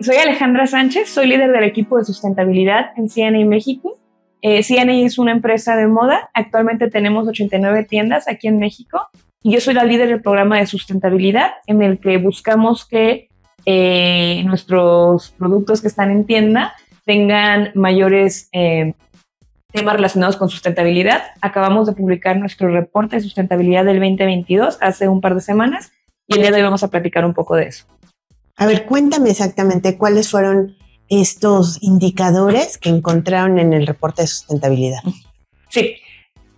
Soy Alejandra Sánchez, soy líder del equipo de sustentabilidad en CNA México. Eh, CNA es una empresa de moda. Actualmente tenemos 89 tiendas aquí en México y yo soy la líder del programa de sustentabilidad en el que buscamos que eh, nuestros productos que están en tienda tengan mayores eh, temas relacionados con sustentabilidad. Acabamos de publicar nuestro reporte de sustentabilidad del 2022 hace un par de semanas y el día de hoy vamos a platicar un poco de eso. A ver, cuéntame exactamente cuáles fueron estos indicadores que encontraron en el reporte de sustentabilidad. Sí,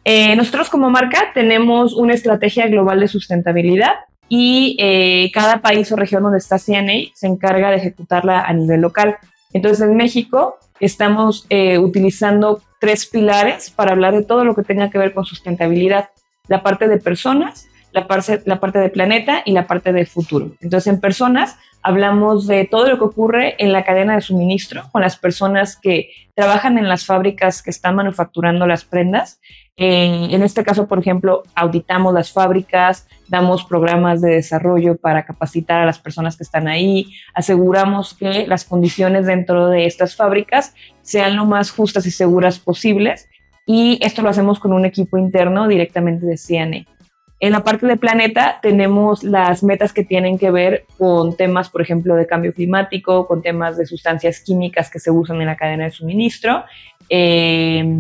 eh, nosotros como marca tenemos una estrategia global de sustentabilidad y eh, cada país o región donde está CNA se encarga de ejecutarla a nivel local. Entonces en México estamos eh, utilizando tres pilares para hablar de todo lo que tenga que ver con sustentabilidad. La parte de personas, la parte, la parte de planeta y la parte de futuro. Entonces en personas hablamos de todo lo que ocurre en la cadena de suministro con las personas que trabajan en las fábricas que están manufacturando las prendas. en este caso, por ejemplo, auditamos las fábricas, damos programas de desarrollo para capacitar a las personas que están ahí, aseguramos que las condiciones dentro de estas fábricas sean lo más justas y seguras posibles y esto lo hacemos con un equipo interno directamente de CNA. En la parte de planeta tenemos las metas que tienen que ver con temas, por ejemplo, de cambio climático, con temas de sustancias químicas que se usan en la cadena de suministro. Eh,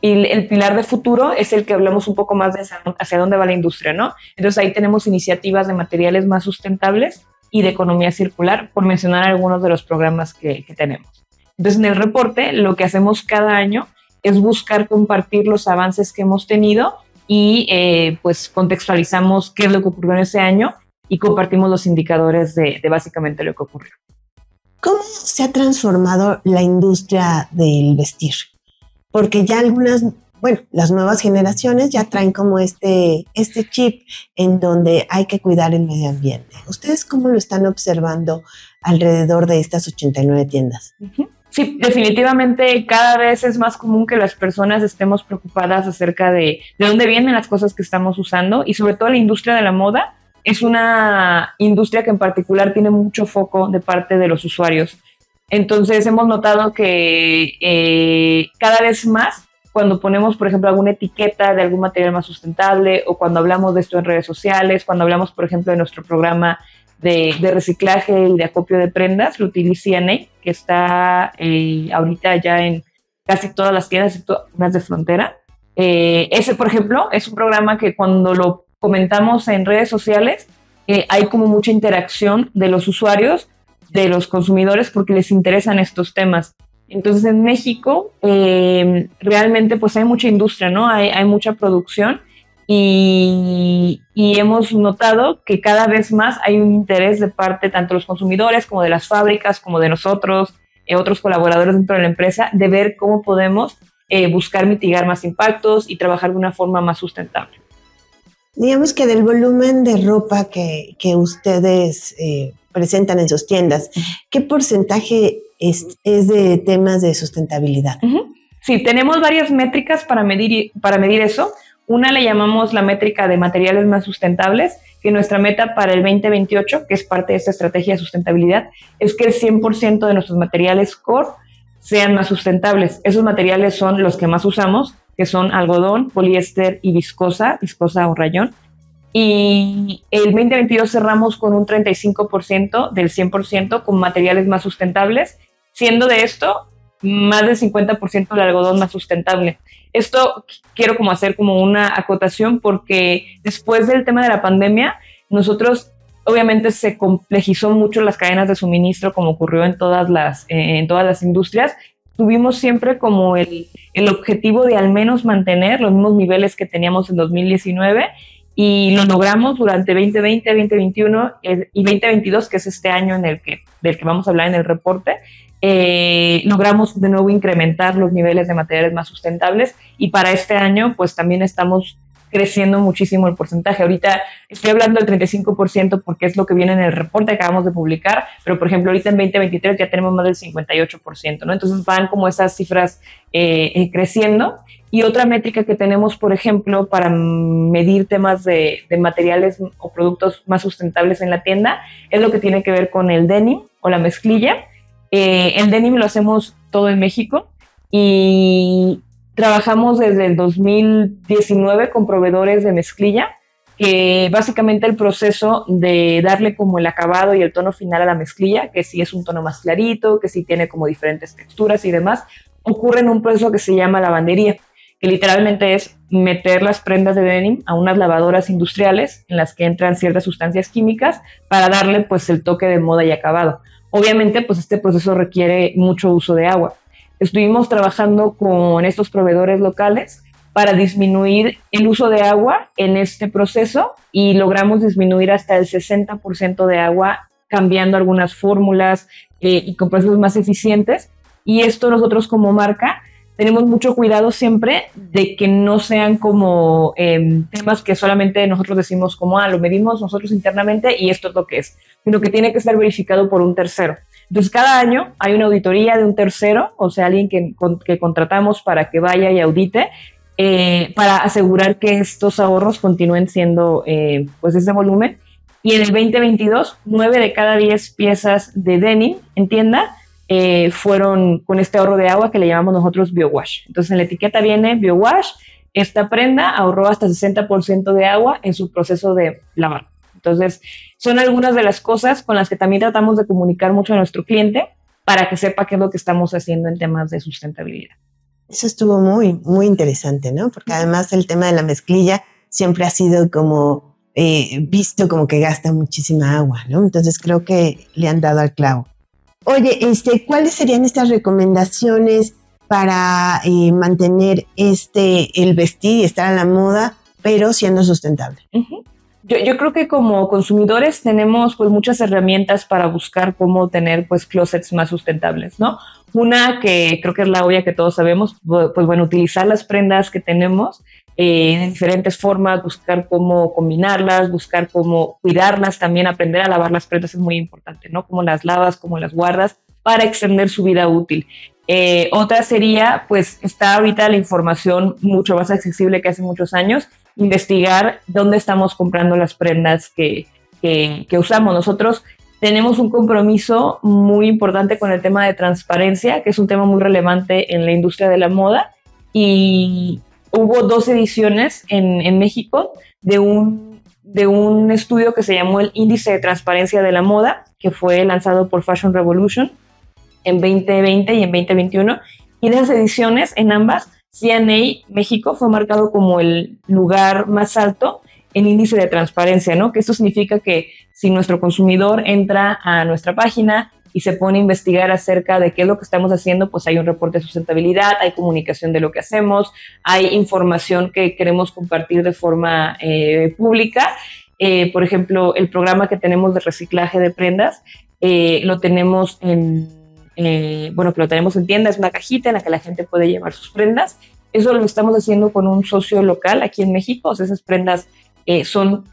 y el pilar de futuro es el que hablamos un poco más de hacia dónde va la industria, ¿no? Entonces ahí tenemos iniciativas de materiales más sustentables y de economía circular, por mencionar algunos de los programas que, que tenemos. Entonces en el reporte lo que hacemos cada año es buscar compartir los avances que hemos tenido y eh, pues contextualizamos qué es lo que ocurrió en ese año y compartimos los indicadores de, básicamente lo que ocurrió. ¿Cómo se ha transformado la industria del vestir? Porque ya algunas, bueno, las nuevas generaciones ya traen como este, este chip en donde hay que cuidar el medio ambiente. ¿Ustedes cómo lo están observando alrededor de estas 89 tiendas? Sí, definitivamente cada vez es más común que las personas estemos preocupadas acerca de, de dónde vienen las cosas que estamos usando y sobre todo la industria de la moda es una industria que en particular tiene mucho foco de parte de los usuarios. Entonces hemos notado que eh, cada vez más cuando ponemos, por ejemplo, alguna etiqueta de algún material más sustentable o cuando hablamos de esto en redes sociales, cuando hablamos, por ejemplo, de nuestro programa de, reciclaje y de acopio de prendas, lo utiliza CNA, que está eh, ahorita ya en casi todas las tiendas, excepto unas de frontera. Eh, ese, por ejemplo, es un programa que cuando lo comentamos en redes sociales, eh, hay como mucha interacción de los usuarios, de los consumidores, porque les interesan estos temas. Entonces, en México, realmente pues hay mucha industria, ¿no? Hay mucha producción y, hemos notado que cada vez más hay un interés de parte tanto de los consumidores como de las fábricas, como de nosotros, eh, otros colaboradores dentro de la empresa, de ver cómo podemos eh, buscar mitigar más impactos y trabajar de una forma más sustentable. Digamos que del volumen de ropa que, que ustedes eh, presentan en sus tiendas, ¿qué porcentaje es, es de temas de sustentabilidad? Sí, tenemos varias métricas para medir, para medir eso. Una le llamamos la métrica de materiales más sustentables, que nuestra meta para el 2028, que es parte de esta estrategia de sustentabilidad, es que el 100% de nuestros materiales core sean más sustentables. Esos materiales son los que más usamos, que son algodón, poliéster y viscosa, viscosa o rayón. Y el 2022 cerramos con un 35% del 100% con materiales más sustentables, siendo de esto más del 50% del algodón más sustentable. Esto quiero como hacer como una acotación porque después del tema de la pandemia, nosotros obviamente se complejizó mucho las cadenas de suministro como ocurrió en todas las, eh, en todas las industrias. Tuvimos siempre como el, el objetivo de al menos mantener los mismos niveles que teníamos en 2019 y lo logramos durante 2020, 2021 eh, y 2022, que es este año en el que, del que vamos a hablar en el reporte. Eh, logramos de nuevo incrementar los niveles de materiales más sustentables y para este año pues también estamos creciendo muchísimo el porcentaje. Ahorita estoy hablando del 35% porque es lo que viene en el reporte que acabamos de publicar, pero por ejemplo ahorita en 2023 ya tenemos más del 58%, ¿no? Entonces van como esas cifras eh, eh, creciendo Y otra métrica que tenemos, por ejemplo, para medir temas de, materiales o productos más sustentables en la tienda, es lo que tiene que ver con el denim o la mezclilla. Eh, el denim lo hacemos todo en México y trabajamos desde el 2019 con proveedores de mezclilla, que básicamente el proceso de darle como el acabado y el tono final a la mezclilla, que si es un tono más clarito, que si tiene como diferentes texturas y demás, ocurre en un proceso que se llama lavandería que literalmente es meter las prendas de denim a unas lavadoras industriales en las que entran ciertas sustancias químicas para darle pues el toque de moda y acabado. Obviamente pues este proceso requiere mucho uso de agua. Estuvimos trabajando con estos proveedores locales para disminuir el uso de agua en este proceso y logramos disminuir hasta el 60% de agua cambiando algunas fórmulas eh, y con procesos más eficientes. Y esto nosotros como marca tenemos mucho cuidado siempre de que no sean como em, temas que solamente nosotros decimos como, ah, lo medimos nosotros internamente y esto es lo que es, sino que tiene que estar verificado por un tercero. Entonces, cada año hay una auditoría de un tercero, o sea, alguien que, que contratamos para que vaya y audite, eh, para asegurar que estos ahorros continúen siendo, eh, pues, ese volumen. Y en el 2022, 9 de cada 10 piezas de denim en tienda eh, fueron con este ahorro de agua que le llamamos nosotros BioWash. Entonces en la etiqueta viene BioWash, esta prenda ahorró hasta 60% de agua en su proceso de lavar. Entonces son algunas de las cosas con las que también tratamos de comunicar mucho a nuestro cliente para que sepa qué es lo que estamos haciendo en temas de sustentabilidad. Eso estuvo muy, muy interesante, ¿no? Porque además el tema de la mezclilla siempre ha sido como eh, visto como que gasta muchísima agua, ¿no? Entonces creo que le han dado al clavo. Oye, este, ¿cuáles serían estas recomendaciones para eh, mantener este el vestir y estar a la moda, pero siendo sustentable? yo, creo que como consumidores tenemos pues muchas herramientas para buscar cómo tener pues closets más sustentables, ¿no? Una que creo que es la obvia que todos sabemos, pues bueno, utilizar las prendas que tenemos eh, en diferentes formas, buscar cómo combinarlas, buscar cómo cuidarlas, también aprender a lavar las prendas es muy importante, ¿no? Cómo las lavas, cómo las guardas para extender su vida útil. Eh, otra sería, pues está ahorita la información mucho más accesible que hace muchos años, investigar dónde estamos comprando las prendas que, que, que usamos. Nosotros tenemos un compromiso muy importante con el tema de transparencia, que es un tema muy relevante en la industria de la moda. Y hubo dos ediciones en, México de un, de un estudio que se llamó el Índice de Transparencia de la Moda, que fue lanzado por Fashion Revolution en 2020 y en 2021. Y de esas ediciones, en ambas, CNA México fue marcado como el lugar más alto en índice de transparencia, ¿no? Que esto significa que si nuestro consumidor entra a nuestra página y se pone a investigar acerca de qué es lo que estamos haciendo, pues hay un reporte de sustentabilidad, hay comunicación de lo que hacemos, hay información que queremos compartir de forma eh, pública. Eh, por ejemplo, el programa que tenemos de reciclaje de prendas eh, lo tenemos en, bueno, que lo tenemos en tienda, es una cajita en la que la gente puede llevar sus prendas. Eso lo estamos haciendo con un socio local aquí en México, o esas prendas son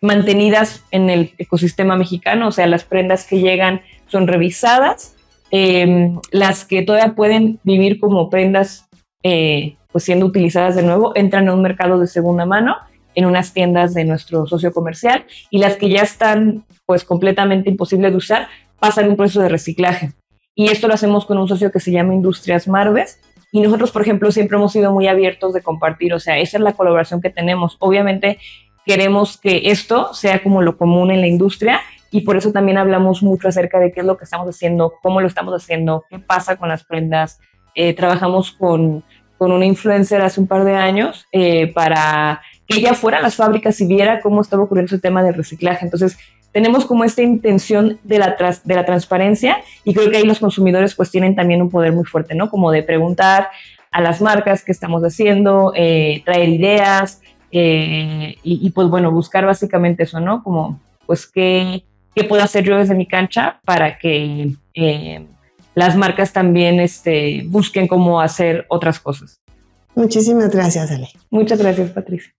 mantenidas en el ecosistema mexicano, o sea, las prendas que llegan son revisadas, em, las que todavía pueden vivir como prendas eh, pues siendo utilizadas de nuevo, entran a un mercado de segunda mano en unas tiendas de nuestro socio comercial y las que ya están pues completamente imposibles de usar pasan un proceso de reciclaje. Y esto lo hacemos con un socio que se llama Industrias Marves. Y nosotros, por ejemplo, siempre hemos sido muy abiertos de compartir, o sea, esa es la colaboración que tenemos. Obviamente queremos que esto sea como lo común en la industria y por eso también hablamos mucho acerca de qué es lo que estamos haciendo, cómo lo estamos haciendo, qué pasa con las prendas. Eh, trabajamos con, con, una influencer hace un par de años eh, para que ella fuera a las fábricas y viera cómo estaba ocurriendo el tema del reciclaje. Entonces, tenemos como esta intención de la, de la transparencia y creo que ahí los consumidores pues tienen también un poder muy fuerte, ¿no? Como de preguntar a las marcas qué estamos haciendo, eh, traer ideas, eh, y, pues bueno, buscar básicamente eso, ¿no? Como pues qué, qué puedo hacer yo desde mi cancha para que eh, las marcas también este, busquen cómo hacer otras cosas. Muchísimas gracias, Ale. Muchas gracias, Patricia.